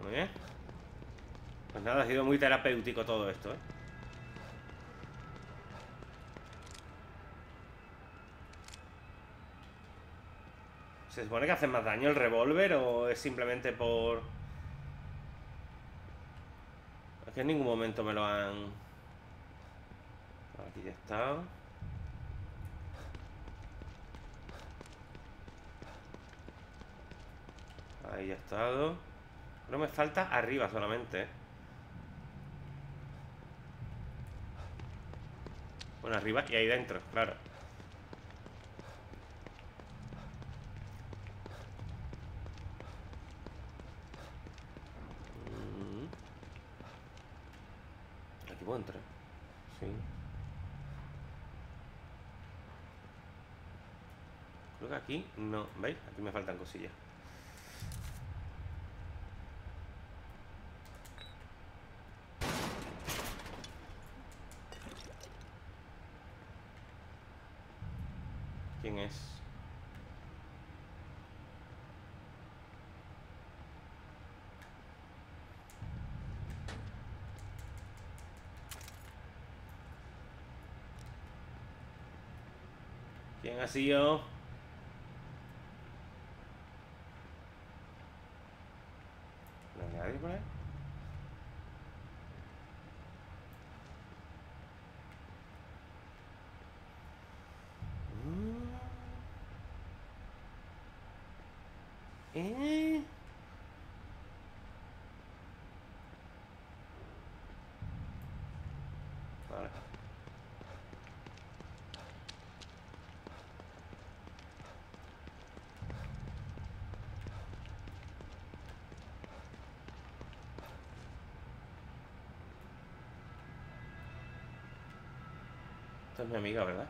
Muy bien. Pues nada, ha sido muy terapéutico todo esto, ¿eh? ¿Se supone que hace más daño el revólver o es simplemente por...? Es que en ningún momento me lo han... Aquí ya está. Ahí ya ha estado. No me falta arriba solamente. ¿eh? Bueno, arriba y ahí dentro, claro. Mm. Aquí puedo entrar. Sí. Creo que aquí no. ¿Veis? Aquí me faltan cosillas. ¿Quién es? ¿Quién ha sido? ¿No hay nadie por ahí? Mm. ¿Eh? Vale. Esta es mi amiga, ¿verdad?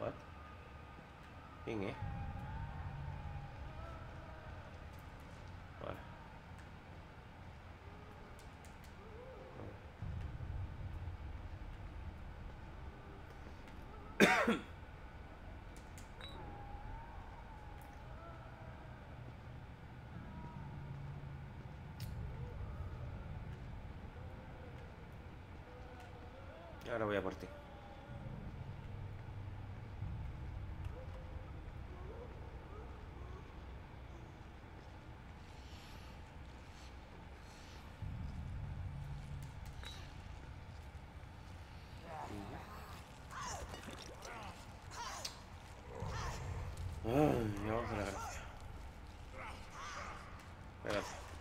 What? ¿Quién es? Vale. Ahora voy a por ti. Ay, Dios de la gracia. Gracias.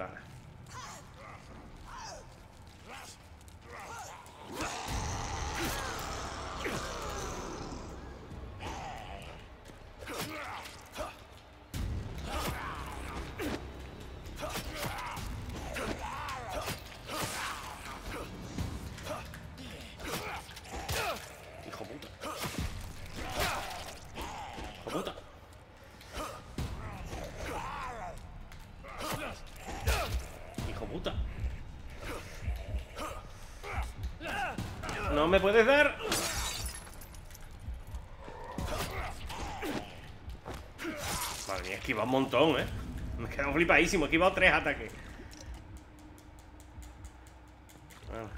Vale. Hijo No me puedes dar. Madre mía, esquiva un montón, ¿eh? Me he quedado flipadísimo. He esquivado tres ataques. Bueno.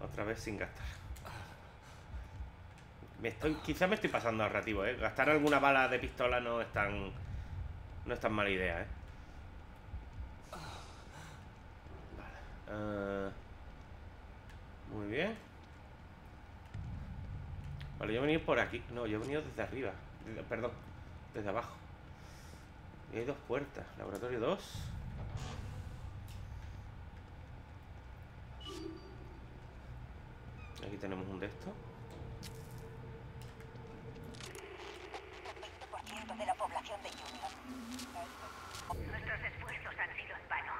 Otra vez sin gastar. Quizás me estoy pasando al rativo, ¿eh? Gastar alguna bala de pistola no es tan... No es tan mala idea, ¿eh? Vale. eh, muy bien. Vale, yo he venido por aquí. No, yo he venido desde arriba. Perdón, desde abajo. Y hay dos puertas. Laboratorio 2. Aquí tenemos un de estos. de la población de Union. Nuestros esfuerzos han sido en vano.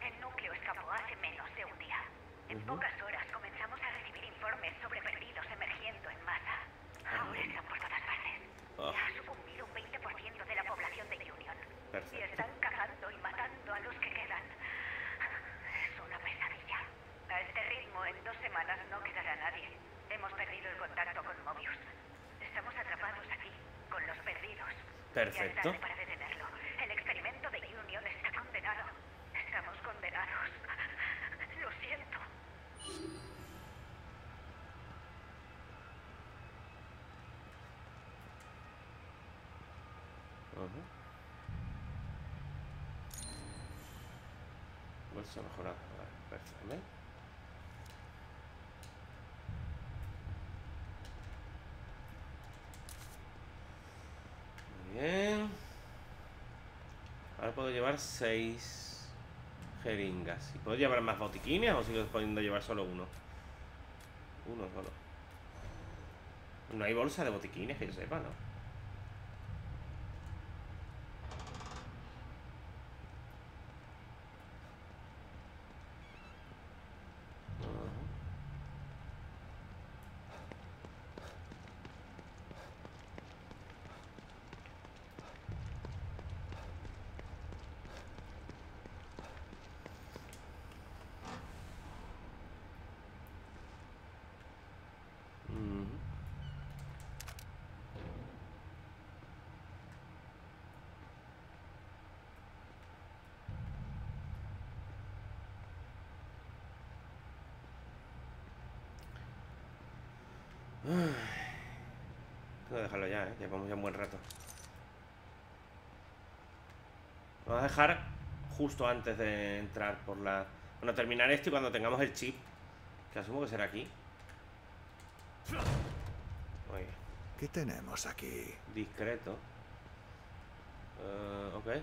El núcleo escapó hace menos de un día. En pocas horas comenzamos a recibir informes sobre perdidos emergiendo en masa. Ahora están por todas partes. Ah. Ya ha sucumbido un 20% de la población de Union. Y Perfecto. están cazando y matando a los que quedan. Es una pesadilla. A este ritmo, en dos semanas no quedará nadie. Hemos perdido el contacto con Mobius. Estamos atrapados aquí, con los Ya Perfecto. tarde para detenerlo. El experimento de Union está condenado. Estamos condenados. Lo siento. Ujú. Bolsa mejorada. Vale, perfecto. Muy bien. Ahora puedo llevar seis jeringas. ¿Y puedo llevar más botiquines o sigo pudiendo llevar solo uno? Uno solo. No hay bolsa de botiquines que yo sepa, ¿no? Ujú. Ay. Tengo que dejarlo ya, ¿eh? Llevamos ya un buen rato. Vamos a dejar justo antes de entrar por la... Bueno, terminar esto y cuando tengamos el chip, que asumo que será aquí. Muy bien. ¿Qué tenemos aquí? Discreto. Eh, ok.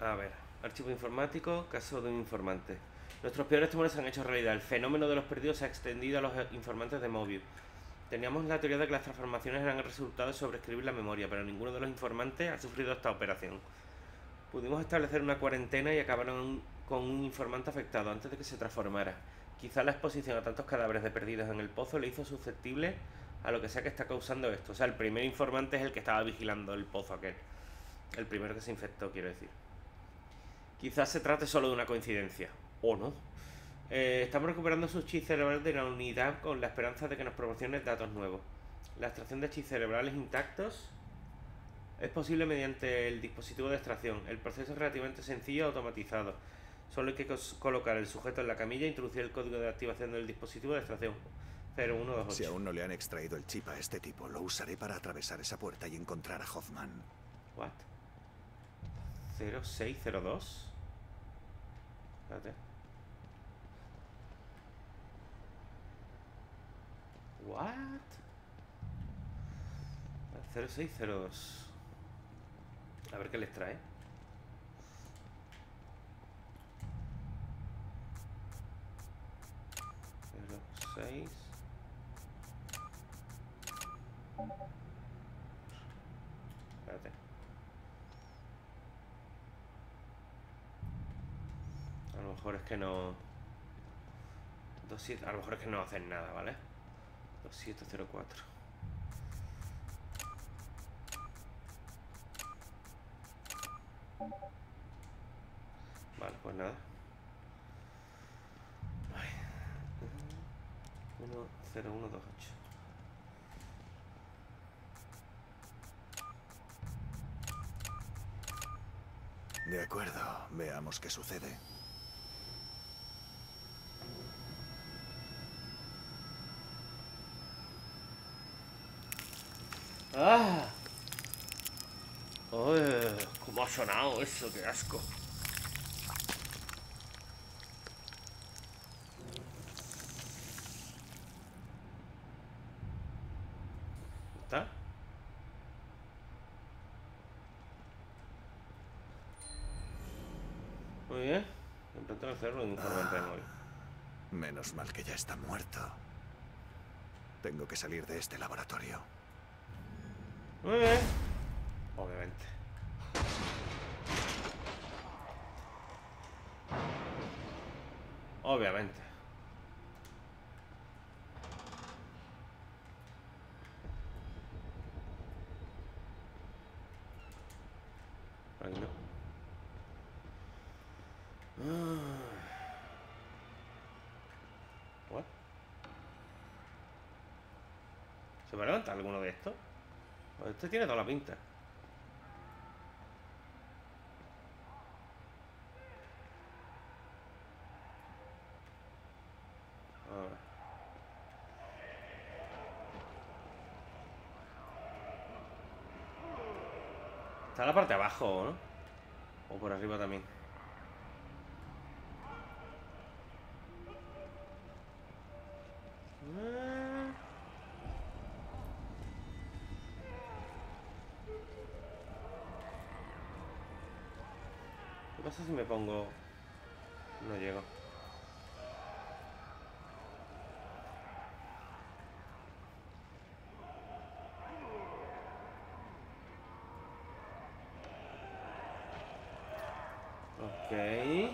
A ver, archivo informático, caso de un informante. Nuestros peores temores se han hecho realidad. El fenómeno de los perdidos se ha extendido a los informantes de Mobius. Teníamos la teoría de que las transformaciones eran el resultado de sobreescribir la memoria, pero ninguno de los informantes ha sufrido esta operación. Pudimos establecer una cuarentena y acabaron con un informante afectado antes de que se transformara. Quizá la exposición a tantos cadáveres de perdidos en el pozo le hizo susceptible a lo que sea que está causando esto. O sea, el primer informante es el que estaba vigilando el pozo aquel. El primero que se infectó, quiero decir. Quizás se trate solo de una coincidencia. O no. Eh, estamos recuperando sus chis cerebrales de la unidad con la esperanza de que nos proporcione datos nuevos. La extracción de chis cerebrales intactos es posible mediante el dispositivo de extracción. El proceso es relativamente sencillo y automatizado. Solo hay que colocar el sujeto en la camilla e introducir el código de activación del dispositivo de extracción. 0128. Si aún no le han extraído el chip a este tipo, lo usaré para atravesar esa puerta y encontrar a Hoffman. What? 0602. Espérate. What? 0602. A ver qué les trae. Lo mejor es que no. 27, a lo mejor es que no hacen nada, ¿vale? 2704. Vale, pues nada. Ay. 10128. De acuerdo, veamos qué sucede. ¡Ah! ¿Cómo ha sonado eso? ¡Qué asco! ¿Está? Muy bien. El cerebro de un móvil. Menos mal que ya está muerto. Tengo que salir de este laboratorio. Muy bien. Obviamente. Obviamente. Ah. ¿Se va a levantar alguno de estos? Este tiene toda la pinta. Está la parte de abajo, ¿no? O por arriba también. Ah. ¿Qué pasa si me pongo...? No llego. Ok. ¿Qué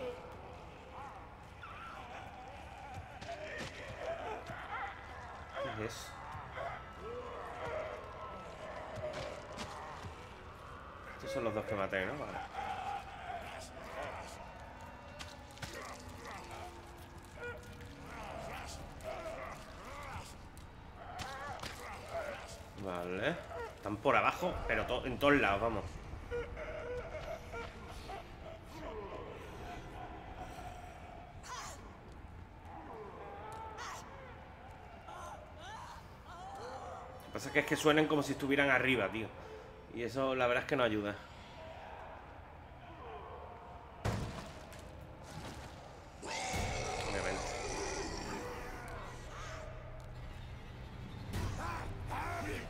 es eso? Son los dos que maté, ¿no? Vale. Vale. Están por abajo, pero en todos lados, vamos. Lo que pasa es que es que suenan como si estuvieran arriba, tío. Y eso la verdad es que no ayuda.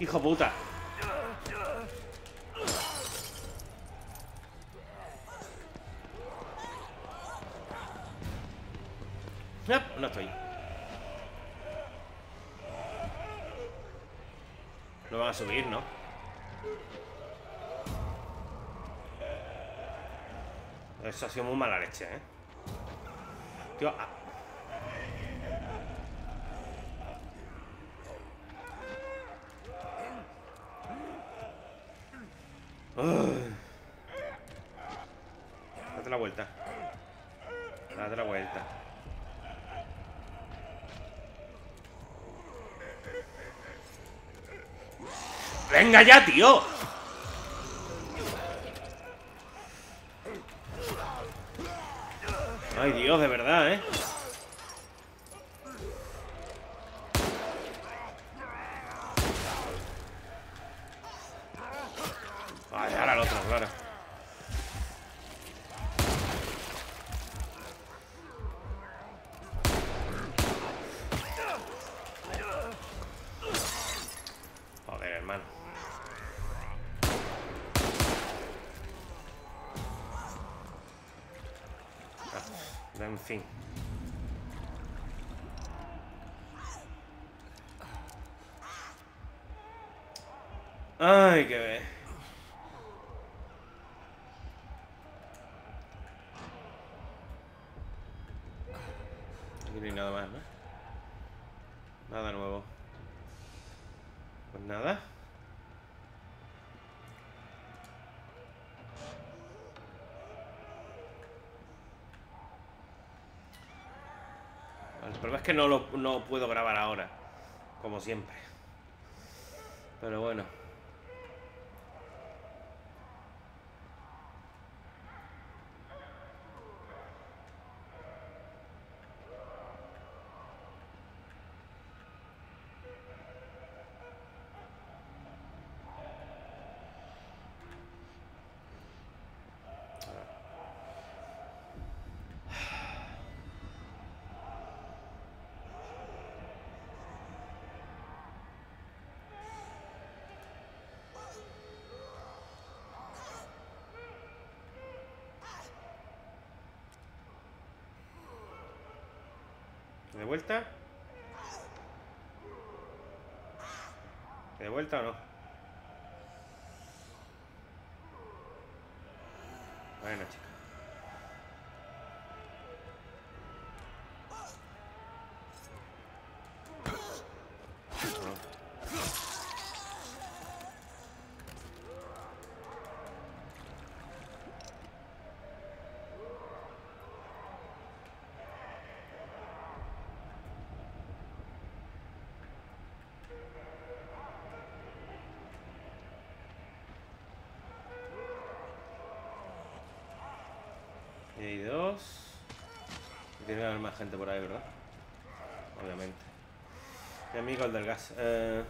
Hijo puta. Ah, No estoy. No van a subir, ¿no? Eso ha sido muy mala leche, ¿eh? Tío, ah. Date la vuelta. Date la vuelta. ¡Venga ya, tío! Dios, de verdad, ¿eh? No lo no puedo grabar ahora, como siempre. Pero bueno. ¿De vuelta? ¿De vuelta o no? Tiene haber más gente por ahí, ¿verdad? Obviamente. Mi amigo el del gas. Eh...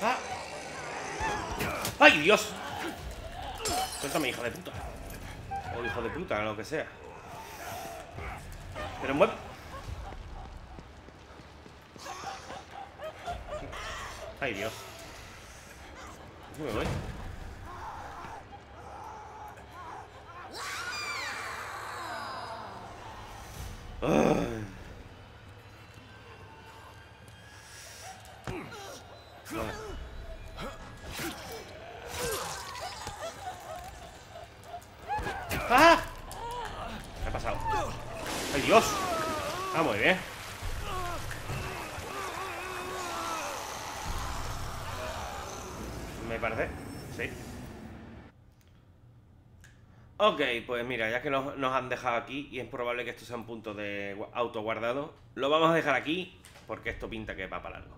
¡Ah! ¡Ay, Dios! Suéltame, hijo de puta. O hijo de puta, lo que sea. Pero mueve. Ay, Dios. Me voy. Ay. Vale. ¡Ah! ¿Qué ha pasado? ¡Ay, Dios! Ah, muy bien. Me parece. Sí. Ok, pues mira, ya que nos, han dejado aquí y es probable que esto sea un punto de gua- autoguardado, lo vamos a dejar aquí porque esto pinta que va para largo.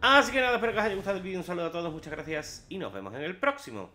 Así que nada, espero que os haya gustado el vídeo. Un saludo a todos, muchas gracias y nos vemos en el próximo.